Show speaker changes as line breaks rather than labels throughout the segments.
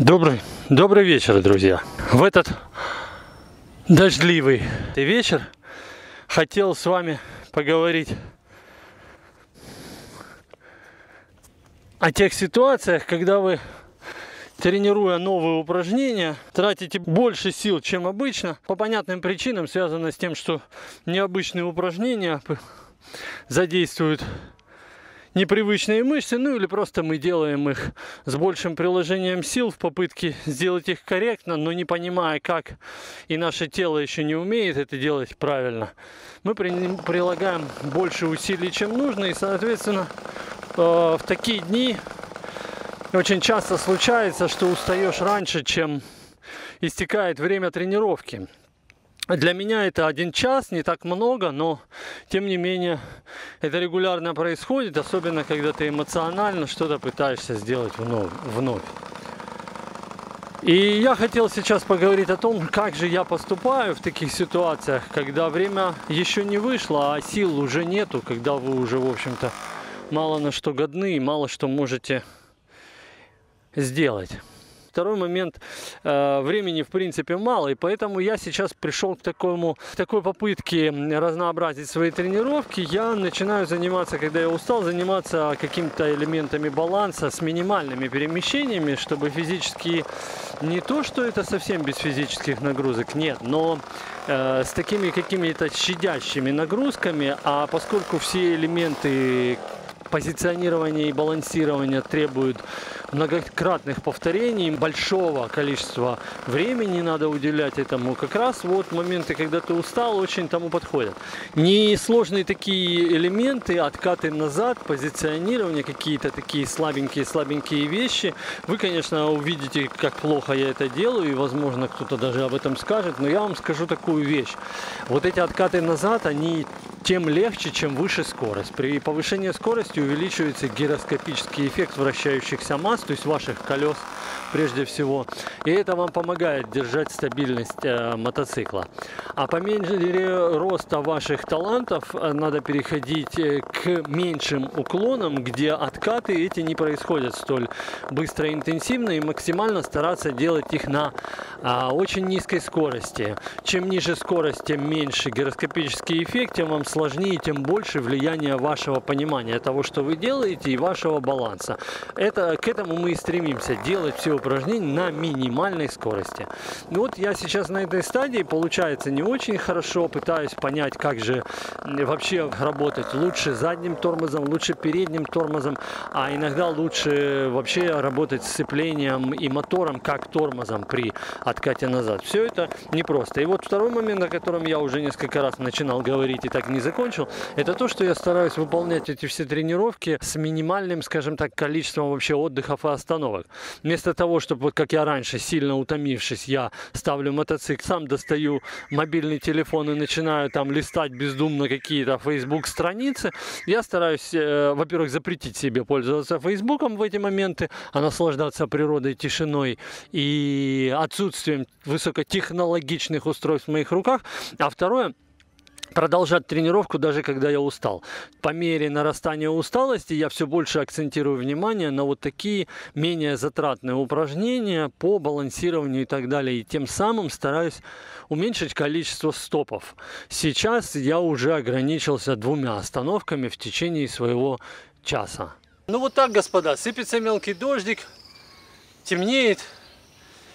Добрый, добрый вечер, друзья. В этот дождливый вечер хотел с вами поговорить о тех ситуациях, когда вы, тренируя новые упражнения, тратите больше сил, чем обычно, по понятным причинам, связано с тем, что необычные упражнения задействуют непривычные мышцы, ну или просто мы делаем их с большим приложением сил в попытке сделать их корректно, но не понимая, как и наше тело еще не умеет это делать правильно, мы прилагаем больше усилий, чем нужно, и, соответственно, э, в такие дни очень часто случается, что устаешь раньше, чем истекает время тренировки. Для меня это один час, не так много, но тем не менее это регулярно происходит, особенно когда ты эмоционально что-то пытаешься сделать вновь. вновь. И я хотел сейчас поговорить о том, как же я поступаю в таких ситуациях, когда время еще не вышло, а сил уже нету, когда вы уже, в общем-то, мало на что годны и мало что можете сделать. Второй момент, э, времени в принципе мало, и поэтому я сейчас пришел к такому, такой попытке разнообразить свои тренировки. Я начинаю заниматься, когда я устал, заниматься какими-то элементами баланса с минимальными перемещениями, чтобы физически не то, что это совсем без физических нагрузок, нет, но э, с такими какими-то щадящими нагрузками, а поскольку все элементы позиционирование и балансирование требуют многократных повторений, большого количества времени надо уделять этому. Как раз вот моменты, когда ты устал, очень тому подходят. Несложные такие элементы, откаты назад, позиционирование, какие-то такие слабенькие-слабенькие вещи. Вы, конечно, увидите, как плохо я это делаю, и, возможно, кто-то даже об этом скажет, но я вам скажу такую вещь. Вот эти откаты назад, они тем легче, чем выше скорость. При повышении скорости увеличивается гироскопический эффект вращающихся масс, то есть ваших колес прежде всего. И это вам помогает держать стабильность э, мотоцикла. А по мере роста ваших талантов э, надо переходить э, к меньшим уклонам, где откаты эти не происходят столь быстро и интенсивно, и максимально стараться делать их на э, очень низкой скорости. Чем ниже скорость, тем меньше гироскопический эффект, тем вам сложнее, тем больше влияние вашего понимания того, что вы делаете, и вашего баланса. Это, к этому мы и стремимся, делать все упражнений на минимальной скорости. Ну вот я сейчас на этой стадии, получается не очень хорошо, пытаюсь понять, как же вообще работать. Лучше задним тормозом, лучше передним тормозом, а иногда лучше вообще работать сцеплением и мотором, как тормозом при откате назад. Все это непросто. И вот второй момент, о котором я уже несколько раз начинал говорить и так не закончил, это то, что я стараюсь выполнять эти все тренировки с минимальным, скажем так, количеством вообще отдыхов и остановок. Вместо того, чтобы, вот как я раньше, сильно утомившись, я ставлю мотоцикл, сам достаю мобильный телефон и начинаю там листать бездумно какие-то Facebook страницы, я стараюсь, э, во-первых, запретить себе пользоваться Фейсбуком в эти моменты, а наслаждаться природой, тишиной и отсутствием высокотехнологичных устройств в моих руках. А второе, продолжать тренировку, даже когда я устал. По мере нарастания усталости я все больше акцентирую внимание на вот такие менее затратные упражнения по балансированию и так далее. И тем самым стараюсь уменьшить количество стопов. Сейчас я уже ограничился двумя остановками в течение своего часа. Ну вот так, господа, сыпется мелкий дождик, темнеет.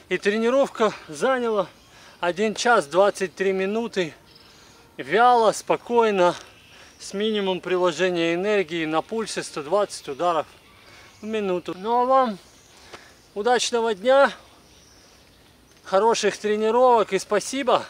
И тренировка заняла 1 час 23 минуты вяло, спокойно, с минимум приложения энергии на пульсе 120 ударов в минуту. Ну а вам удачного дня, хороших тренировок и спасибо